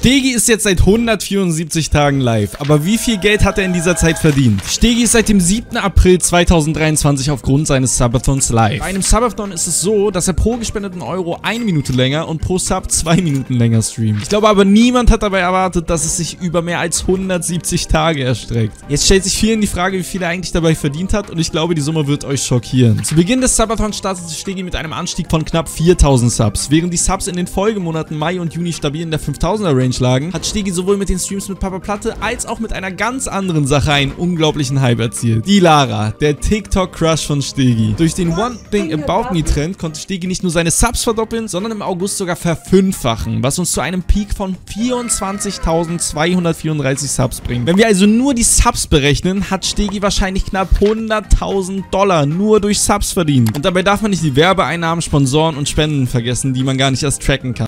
Stegi ist jetzt seit 174 Tagen live, aber wie viel Geld hat er in dieser Zeit verdient? Stegi ist seit dem 7. April 2023 aufgrund seines Subathons live. Bei einem Subathon ist es so, dass er pro gespendeten Euro eine Minute länger und pro Sub zwei Minuten länger streamt. Ich glaube aber niemand hat dabei erwartet, dass es sich über mehr als 170 Tage erstreckt. Jetzt stellt sich vielen die Frage, wie viel er eigentlich dabei verdient hat und ich glaube, die Summe wird euch schockieren. Zu Beginn des Subathons startete Stegi mit einem Anstieg von knapp 4000 Subs. Während die Subs in den Folgemonaten Mai und Juni stabil in der 5000er Range lagen, hat Stegi sowohl mit den Streams mit Papa Platte als auch mit einer ganz anderen Sache einen unglaublichen Hype erzielt. Die Lara, der TikTok-Crush von Stegi. Durch den One Thing About Me Trend konnte Stegi nicht nur seine Subs verdoppeln, sondern im August sogar verfünffachen, was uns zu einem Peak von 24.234 Subs bringt. Wenn wir also nur die Subs berechnen, hat Stegi wahrscheinlich knapp 100.000 Dollar nur durch Subs verdient. Und dabei darf man nicht die Werbeeinnahmen, Sponsoren und Spenden vergessen, die man gar nicht erst tracken kann.